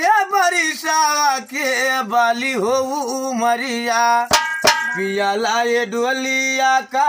Marisa के बाली हो मरिया? पियाला ये डोलिया का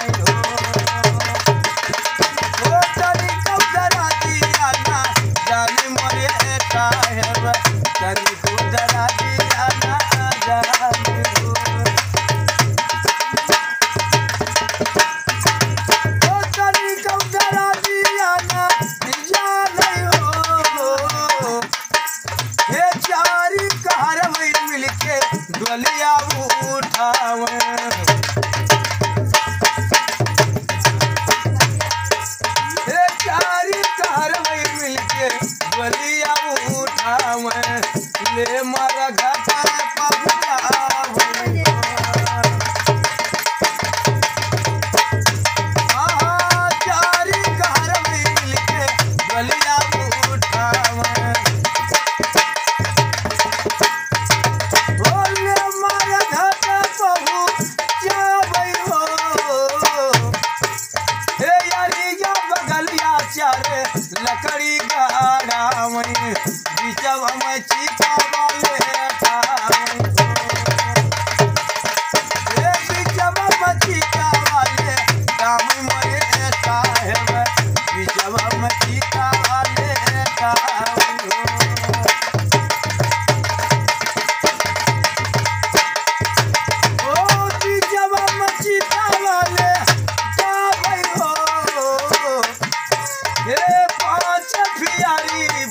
बलिया उठाव चारी कारवाई मिलके ले मारा घटा पहुँचाव বিচার আমার চিতা বলে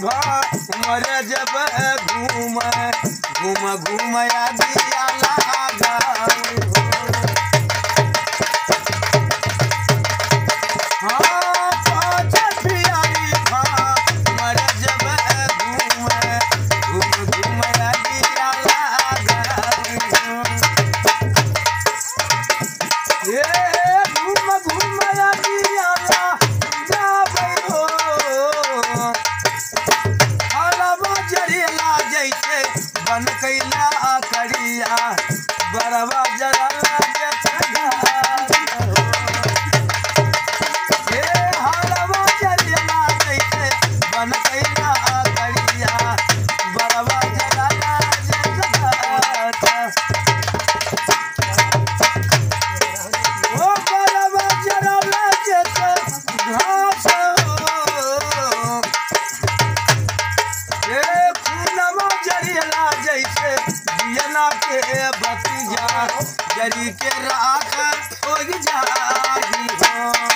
घर जब घूम घूम घूम या लागा बन कैला करिया। ना के बतिया जरी के राख हो जा हो।